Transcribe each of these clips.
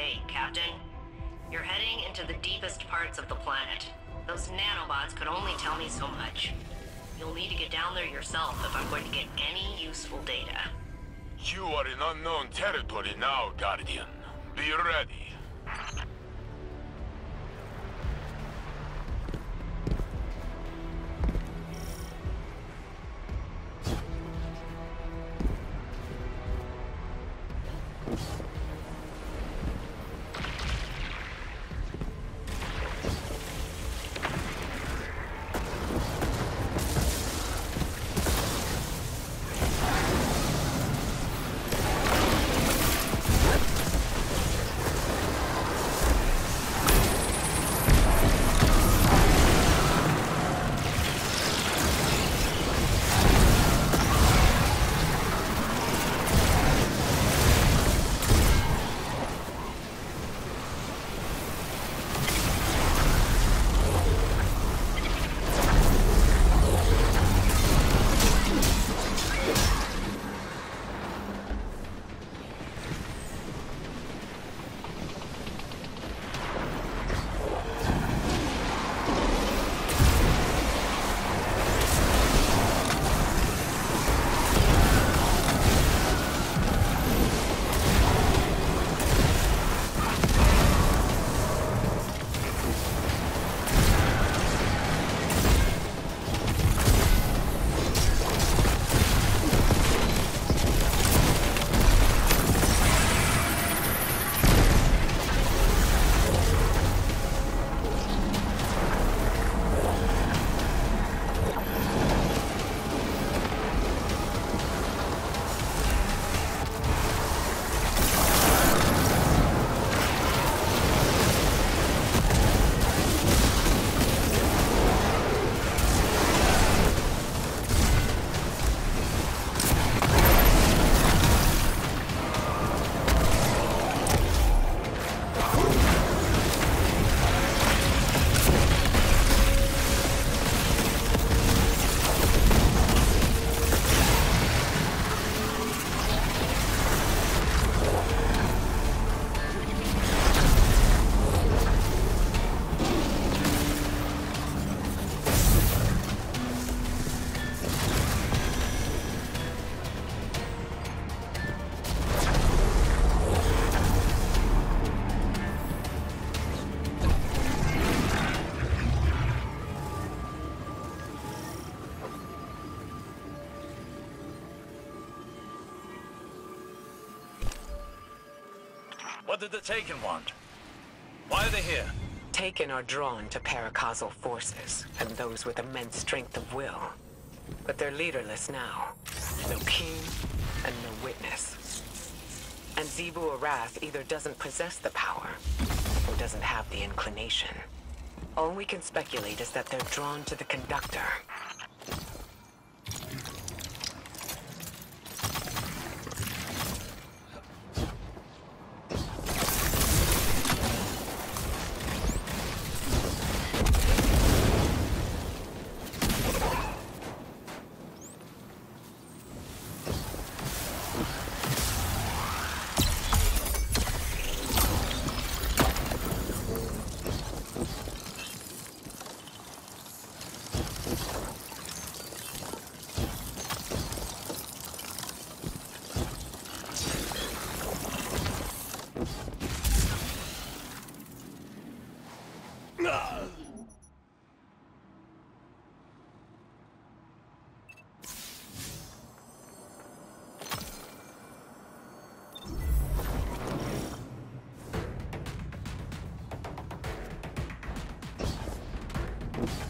Hey, Captain. You're heading into the deepest parts of the planet. Those nanobots could only tell me so much. You'll need to get down there yourself if I'm going to get any useful data. You are in unknown territory now, Guardian. Be ready. Did the Taken want? Why are they here? Taken are drawn to paracausal forces, and those with immense strength of will. But they're leaderless now. No king, and no witness. And Xivu Arath either doesn't possess the power, or doesn't have the inclination. All we can speculate is that they're drawn to the conductor. Thank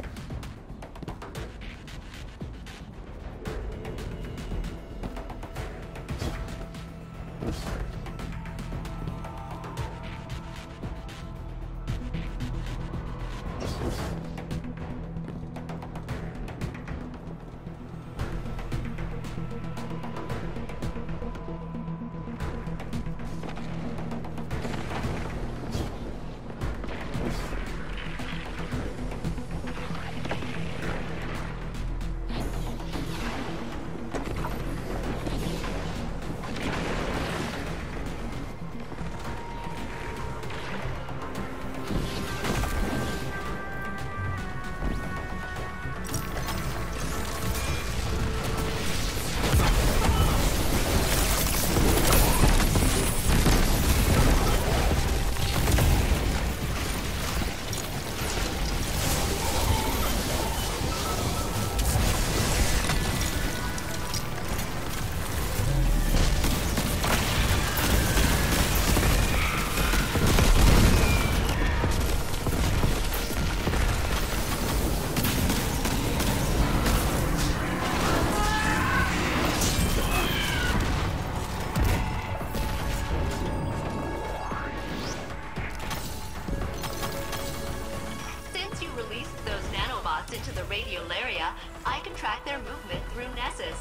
I can track their movement through Nessus.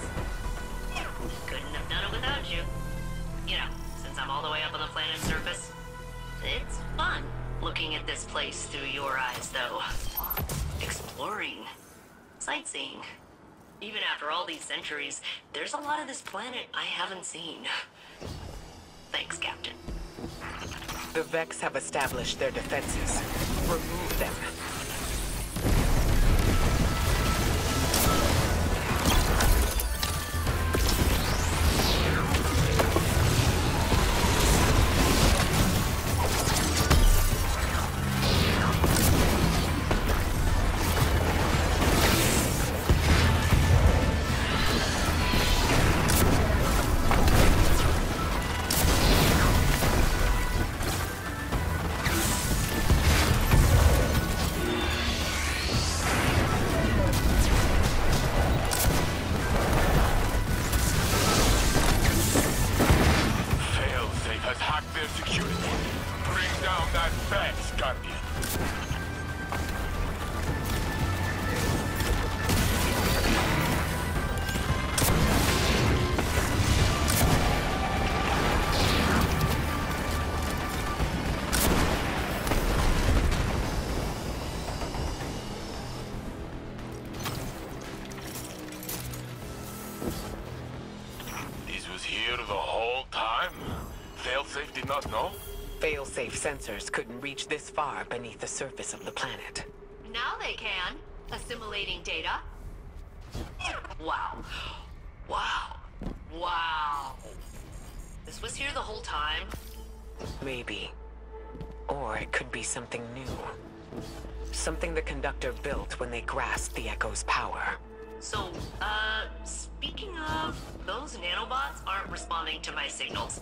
Couldn't have done it without you. You know, since I'm all the way up on the planet's surface. It's fun looking at this place through your eyes, though. Exploring. Sightseeing. Even after all these centuries, there's a lot of this planet I haven't seen. Thanks, Captain. The Vex have established their defenses. Remove them. Here the whole time? Failsafe did not know? Failsafe sensors couldn't reach this far beneath the surface of the planet. Now they can, assimilating data. Wow. Wow. Wow. This was here the whole time? Maybe. Or it could be something new. Something the conductor built when they grasped the Echo's power. So, uh, speaking of, those nanobots aren't responding to my signals.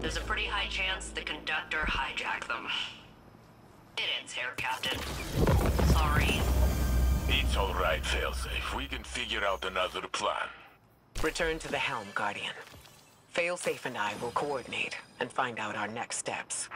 There's a pretty high chance the conductor hijacked them. It ends here, Captain. Sorry. It's alright, Failsafe. We can figure out another plan. Return to the helm, Guardian. Failsafe and I will coordinate and find out our next steps.